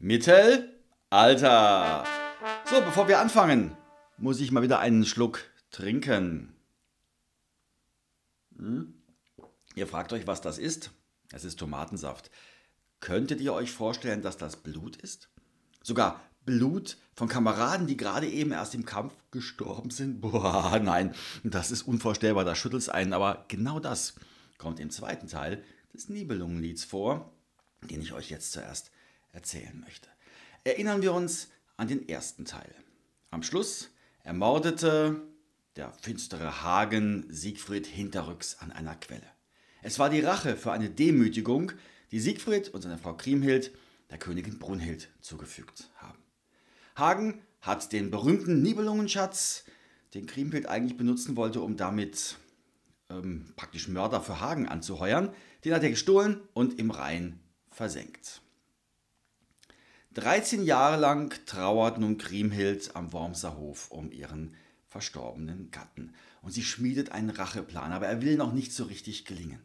Mittelalter. So, bevor wir anfangen, muss ich mal wieder einen Schluck trinken. Hm? Ihr fragt euch, was das ist? Es ist Tomatensaft. Könntet ihr euch vorstellen, dass das Blut ist? Sogar Blut von Kameraden, die gerade eben erst im Kampf gestorben sind? Boah, nein, das ist unvorstellbar, da schüttelt es einen. Aber genau das kommt im zweiten Teil des Nibelungenlieds vor, den ich euch jetzt zuerst erzählen möchte. Erinnern wir uns an den ersten Teil. Am Schluss ermordete der finstere Hagen Siegfried hinterrücks an einer Quelle. Es war die Rache für eine Demütigung, die Siegfried und seine Frau Kriemhild der Königin Brunhild zugefügt haben. Hagen hat den berühmten Nibelungenschatz, den Kriemhild eigentlich benutzen wollte, um damit ähm, praktisch Mörder für Hagen anzuheuern, den hat er gestohlen und im Rhein versenkt. 13 Jahre lang trauert nun Kriemhild am Wormser Hof um ihren verstorbenen Gatten und sie schmiedet einen Racheplan, aber er will noch nicht so richtig gelingen.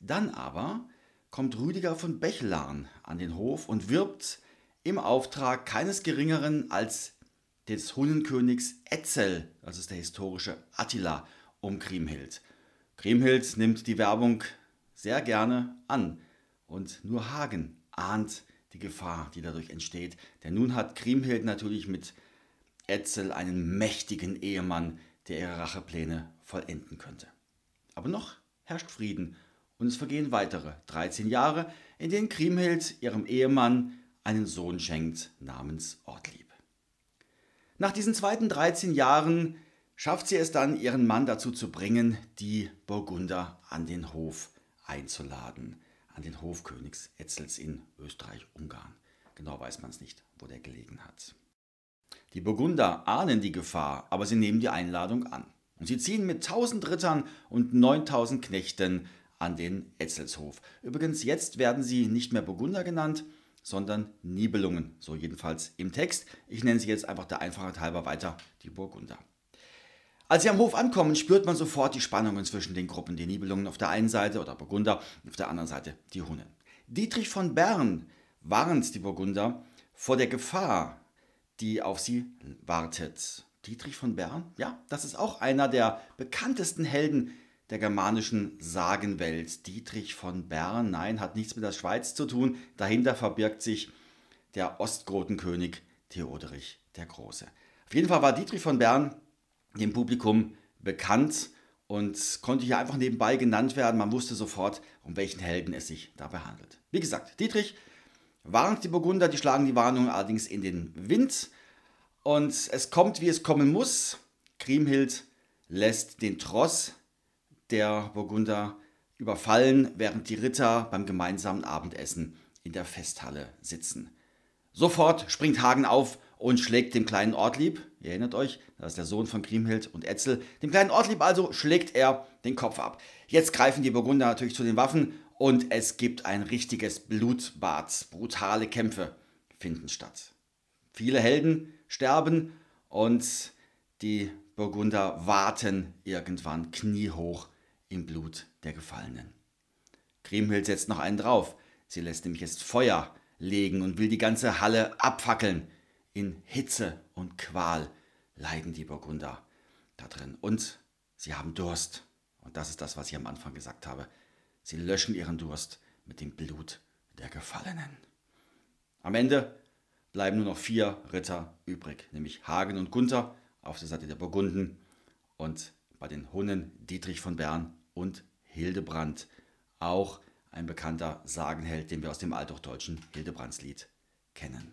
Dann aber kommt Rüdiger von Bechlarn an den Hof und wirbt im Auftrag keines Geringeren als des Hunnenkönigs Etzel, das ist der historische Attila, um Kriemhild. Kriemhild nimmt die Werbung sehr gerne an und nur Hagen ahnt die Gefahr, die dadurch entsteht, denn nun hat Kriemhild natürlich mit Etzel einen mächtigen Ehemann, der ihre Rachepläne vollenden könnte. Aber noch herrscht Frieden und es vergehen weitere 13 Jahre, in denen Kriemhild ihrem Ehemann einen Sohn schenkt namens Ortlieb. Nach diesen zweiten 13 Jahren schafft sie es dann, ihren Mann dazu zu bringen, die Burgunder an den Hof einzuladen, an den Hof Königs Etzels in Österreich-Ungarn. Genau weiß man es nicht, wo der gelegen hat. Die Burgunder ahnen die Gefahr, aber sie nehmen die Einladung an. Und sie ziehen mit 1000 Rittern und 9000 Knechten an den Etzelshof. Übrigens, jetzt werden sie nicht mehr Burgunder genannt, sondern Nibelungen, so jedenfalls im Text. Ich nenne sie jetzt einfach der Einfachheit halber weiter die Burgunder. Als sie am Hof ankommen, spürt man sofort die Spannungen zwischen den Gruppen, die Nibelungen auf der einen Seite oder Burgunder, auf der anderen Seite die Hunnen. Dietrich von Bern warnt die Burgunder vor der Gefahr, die auf sie wartet. Dietrich von Bern, ja, das ist auch einer der bekanntesten Helden der germanischen Sagenwelt. Dietrich von Bern, nein, hat nichts mit der Schweiz zu tun. Dahinter verbirgt sich der Ostgotenkönig Theoderich der Große. Auf jeden Fall war Dietrich von Bern dem Publikum bekannt und konnte hier einfach nebenbei genannt werden. Man wusste sofort, um welchen Helden es sich dabei handelt. Wie gesagt, Dietrich warnt die Burgunder, die schlagen die Warnung allerdings in den Wind und es kommt, wie es kommen muss. Kriemhild lässt den Tross der Burgunder überfallen, während die Ritter beim gemeinsamen Abendessen in der Festhalle sitzen. Sofort springt Hagen auf und schlägt dem kleinen Ortlieb, ihr erinnert euch, das ist der Sohn von Kriemhild und Etzel, dem kleinen Ortlieb also schlägt er den Kopf ab. Jetzt greifen die Burgunder natürlich zu den Waffen und es gibt ein richtiges Blutbad. Brutale Kämpfe finden statt. Viele Helden sterben und die Burgunder warten irgendwann kniehoch im Blut der Gefallenen. Kriemhild setzt noch einen drauf. Sie lässt nämlich jetzt Feuer legen und will die ganze Halle abfackeln. In Hitze und Qual leiden die Burgunder da drin. Und sie haben Durst. Und das ist das, was ich am Anfang gesagt habe. Sie löschen ihren Durst mit dem Blut der Gefallenen. Am Ende bleiben nur noch vier Ritter übrig, nämlich Hagen und Gunther auf der Seite der Burgunden und bei den Hunnen Dietrich von Bern und Hildebrand, auch ein bekannter Sagenheld, den wir aus dem althochdeutschen Hildebrandslied kennen.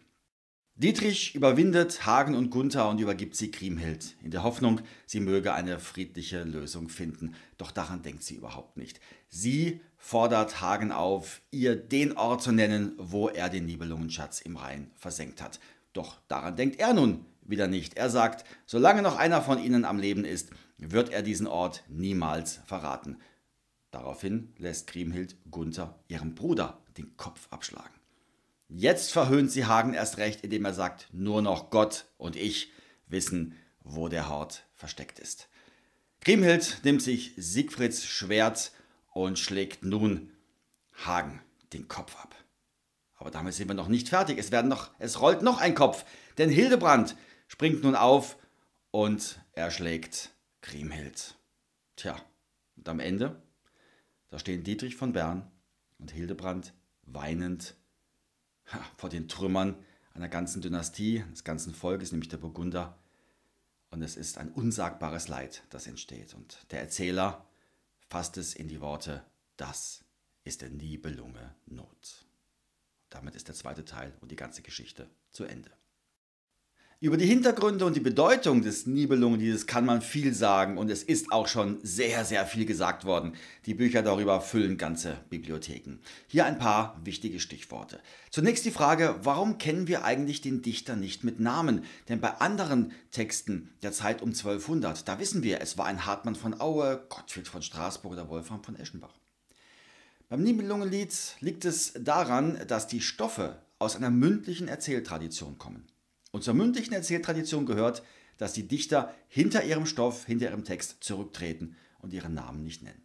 Dietrich überwindet Hagen und Gunther und übergibt sie Kriemhild, in der Hoffnung, sie möge eine friedliche Lösung finden. Doch daran denkt sie überhaupt nicht. Sie fordert Hagen auf, ihr den Ort zu nennen, wo er den Nibelungenschatz im Rhein versenkt hat. Doch daran denkt er nun wieder nicht. Er sagt, solange noch einer von ihnen am Leben ist, wird er diesen Ort niemals verraten. Daraufhin lässt Kriemhild Gunther ihrem Bruder den Kopf abschlagen. Jetzt verhöhnt sie Hagen erst recht, indem er sagt, nur noch Gott und ich wissen, wo der Hort versteckt ist. Kriemhild nimmt sich Siegfrieds Schwert und schlägt nun Hagen den Kopf ab. Aber damit sind wir noch nicht fertig. Es, werden noch, es rollt noch ein Kopf. Denn Hildebrand springt nun auf und erschlägt Kriemhild. Tja, und am Ende, da stehen Dietrich von Bern und Hildebrand weinend vor den Trümmern einer ganzen Dynastie, des ganzen Volkes, nämlich der Burgunder. Und es ist ein unsagbares Leid, das entsteht. Und der Erzähler fasst es in die Worte, das ist der Nibelunge Not. Damit ist der zweite Teil und die ganze Geschichte zu Ende. Über die Hintergründe und die Bedeutung des Nibelungenliedes kann man viel sagen und es ist auch schon sehr, sehr viel gesagt worden. Die Bücher darüber füllen ganze Bibliotheken. Hier ein paar wichtige Stichworte. Zunächst die Frage, warum kennen wir eigentlich den Dichter nicht mit Namen? Denn bei anderen Texten der Zeit um 1200, da wissen wir, es war ein Hartmann von Aue, Gottfried von Straßburg oder Wolfram von Eschenbach. Beim Nibelungenlied liegt es daran, dass die Stoffe aus einer mündlichen Erzähltradition kommen. Und zur mündlichen Erzähltradition gehört, dass die Dichter hinter ihrem Stoff, hinter ihrem Text zurücktreten und ihren Namen nicht nennen.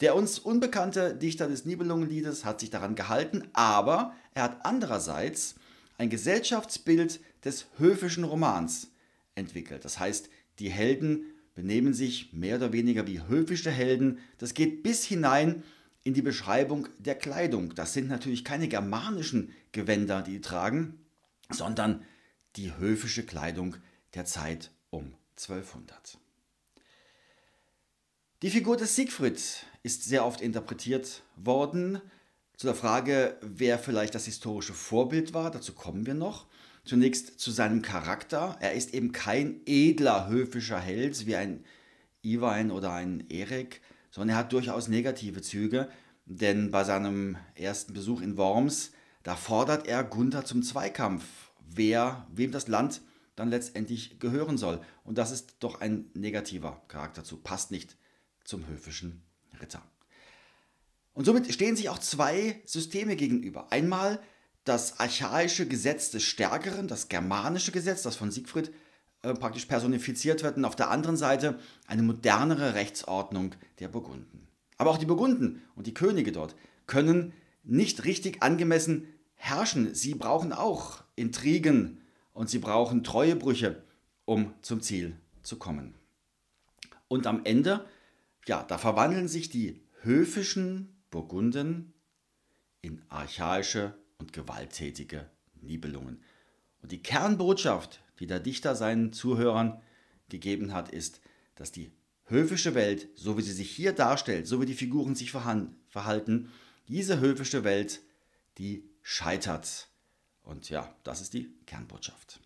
Der uns unbekannte Dichter des Nibelungenliedes hat sich daran gehalten, aber er hat andererseits ein Gesellschaftsbild des höfischen Romans entwickelt. Das heißt, die Helden benehmen sich mehr oder weniger wie höfische Helden. Das geht bis hinein in die Beschreibung der Kleidung. Das sind natürlich keine germanischen Gewänder, die, die tragen, sondern die höfische Kleidung der Zeit um 1200. Die Figur des Siegfried ist sehr oft interpretiert worden. Zu der Frage, wer vielleicht das historische Vorbild war, dazu kommen wir noch. Zunächst zu seinem Charakter. Er ist eben kein edler, höfischer Held wie ein Iwein oder ein Erik, sondern er hat durchaus negative Züge, denn bei seinem ersten Besuch in Worms, da fordert er Gunther zum Zweikampf wer, wem das Land dann letztendlich gehören soll. Und das ist doch ein negativer Charakterzug, passt nicht zum höfischen Ritter. Und somit stehen sich auch zwei Systeme gegenüber. Einmal das archaische Gesetz des Stärkeren, das germanische Gesetz, das von Siegfried äh, praktisch personifiziert wird, und auf der anderen Seite eine modernere Rechtsordnung der Burgunden. Aber auch die Burgunden und die Könige dort können nicht richtig angemessen herrschen. Sie brauchen auch Intrigen und sie brauchen Treuebrüche, um zum Ziel zu kommen. Und am Ende, ja, da verwandeln sich die höfischen Burgunden in archaische und gewalttätige Nibelungen. Und die Kernbotschaft, die der Dichter seinen Zuhörern gegeben hat, ist, dass die höfische Welt, so wie sie sich hier darstellt, so wie die Figuren sich verhalten, diese höfische Welt, die scheitert. Und ja, das ist die Kernbotschaft.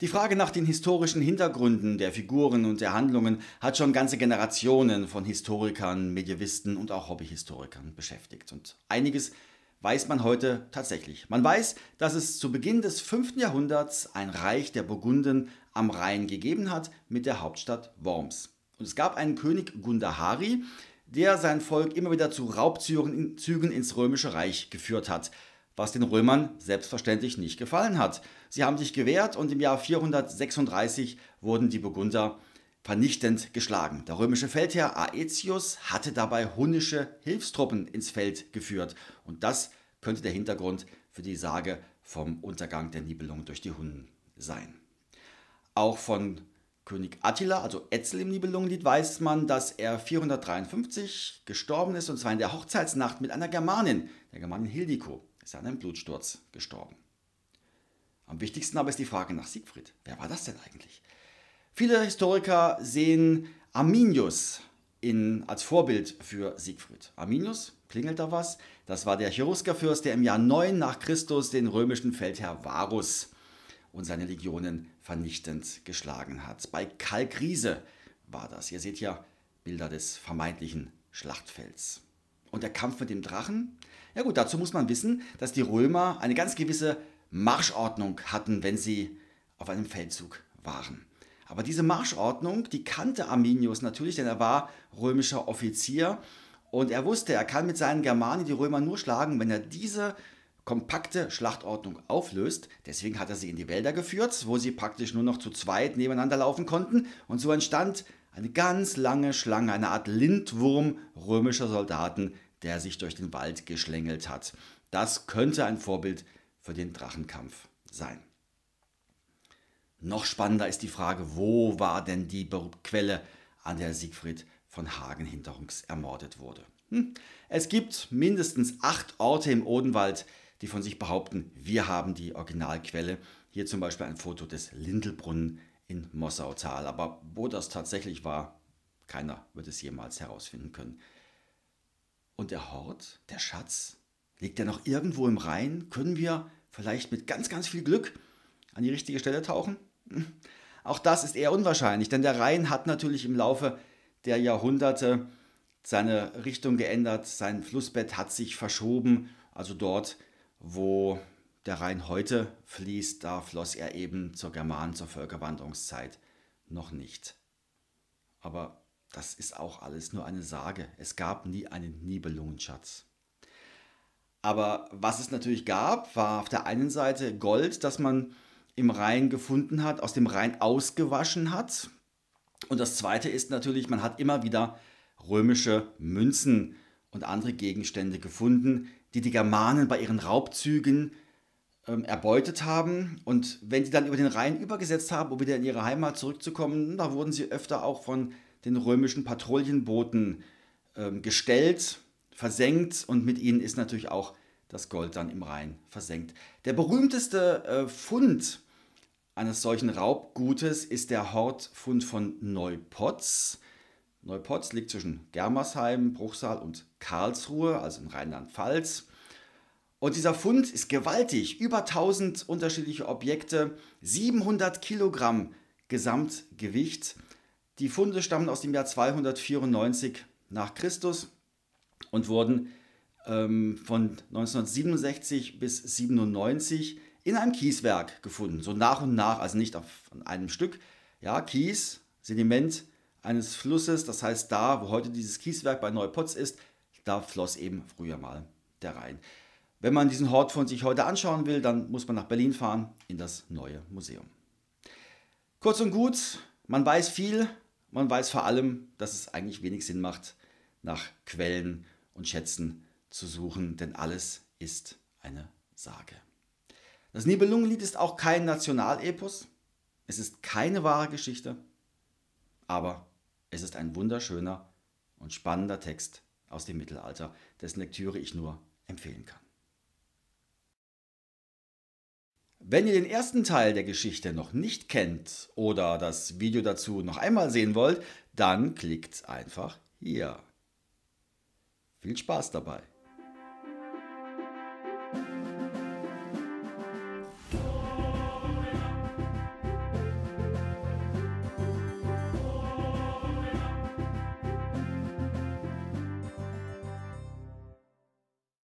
Die Frage nach den historischen Hintergründen der Figuren und der Handlungen hat schon ganze Generationen von Historikern, Medievisten und auch Hobbyhistorikern beschäftigt. Und einiges weiß man heute tatsächlich. Man weiß, dass es zu Beginn des 5. Jahrhunderts ein Reich der Burgunden am Rhein gegeben hat mit der Hauptstadt Worms. Und es gab einen König Gundahari, der sein Volk immer wieder zu Raubzügen ins römische Reich geführt hat, was den Römern selbstverständlich nicht gefallen hat. Sie haben sich gewehrt und im Jahr 436 wurden die Burgunder vernichtend geschlagen. Der römische Feldherr Aetius hatte dabei hunnische Hilfstruppen ins Feld geführt und das könnte der Hintergrund für die Sage vom Untergang der Nibelungen durch die Hunnen sein. Auch von König Attila, also Etzel im Nibelungenlied, weiß man, dass er 453 gestorben ist, und zwar in der Hochzeitsnacht mit einer Germanin, der Germanin Hildiko, ist an einem Blutsturz gestorben. Am wichtigsten aber ist die Frage nach Siegfried. Wer war das denn eigentlich? Viele Historiker sehen Arminius in, als Vorbild für Siegfried. Arminius, klingelt da was? Das war der Cheruskerfürst, der im Jahr 9 nach Christus den römischen Feldherr Varus und seine Legionen vernichtend geschlagen hat. Bei Kalkriese war das. Ihr seht ja Bilder des vermeintlichen Schlachtfelds. Und der Kampf mit dem Drachen? Ja gut, dazu muss man wissen, dass die Römer eine ganz gewisse Marschordnung hatten, wenn sie auf einem Feldzug waren. Aber diese Marschordnung, die kannte Arminius natürlich, denn er war römischer Offizier und er wusste, er kann mit seinen Germanen die Römer nur schlagen, wenn er diese kompakte Schlachtordnung auflöst. Deswegen hat er sie in die Wälder geführt, wo sie praktisch nur noch zu zweit nebeneinander laufen konnten. Und so entstand eine ganz lange Schlange, eine Art Lindwurm römischer Soldaten, der sich durch den Wald geschlängelt hat. Das könnte ein Vorbild für den Drachenkampf sein. Noch spannender ist die Frage, wo war denn die Quelle, an der Siegfried von Hagen hinterrücks ermordet wurde? Hm. Es gibt mindestens acht Orte im Odenwald, die von sich behaupten, wir haben die Originalquelle. Hier zum Beispiel ein Foto des Lindelbrunnen in Mossautal. Aber wo das tatsächlich war, keiner wird es jemals herausfinden können. Und der Hort, der Schatz, liegt er noch irgendwo im Rhein? Können wir vielleicht mit ganz, ganz viel Glück an die richtige Stelle tauchen? Auch das ist eher unwahrscheinlich, denn der Rhein hat natürlich im Laufe der Jahrhunderte seine Richtung geändert, sein Flussbett hat sich verschoben, also dort, wo der Rhein heute fließt, da floss er eben zur Germanen, zur Völkerwanderungszeit noch nicht. Aber das ist auch alles nur eine Sage. Es gab nie einen Nibelungenschatz. Aber was es natürlich gab, war auf der einen Seite Gold, das man im Rhein gefunden hat, aus dem Rhein ausgewaschen hat. Und das zweite ist natürlich, man hat immer wieder römische Münzen und andere Gegenstände gefunden, die die Germanen bei ihren Raubzügen ähm, erbeutet haben. Und wenn sie dann über den Rhein übergesetzt haben, um wieder in ihre Heimat zurückzukommen, da wurden sie öfter auch von den römischen Patrouillenbooten ähm, gestellt, versenkt und mit ihnen ist natürlich auch das Gold dann im Rhein versenkt. Der berühmteste äh, Fund eines solchen Raubgutes ist der Hortfund von Neupotz. Neupotz liegt zwischen Germersheim, Bruchsal und Karlsruhe, also in Rheinland-Pfalz. Und dieser Fund ist gewaltig, über 1000 unterschiedliche Objekte, 700 Kilogramm Gesamtgewicht. Die Funde stammen aus dem Jahr 294 nach Christus und wurden ähm, von 1967 bis 97 in einem Kieswerk gefunden, so nach und nach, also nicht auf einem Stück. Ja, Kies, Sediment eines Flusses, das heißt da, wo heute dieses Kieswerk bei Neupotz ist, da floss eben früher mal der Rhein. Wenn man diesen Hort von sich heute anschauen will, dann muss man nach Berlin fahren, in das neue Museum. Kurz und gut, man weiß viel, man weiß vor allem, dass es eigentlich wenig Sinn macht, nach Quellen und Schätzen zu suchen, denn alles ist eine Sage. Das Nibelungenlied ist auch kein Nationalepos, es ist keine wahre Geschichte, aber es ist ein wunderschöner und spannender Text aus dem Mittelalter, dessen Lektüre ich nur empfehlen kann. Wenn ihr den ersten Teil der Geschichte noch nicht kennt oder das Video dazu noch einmal sehen wollt, dann klickt einfach hier. Viel Spaß dabei!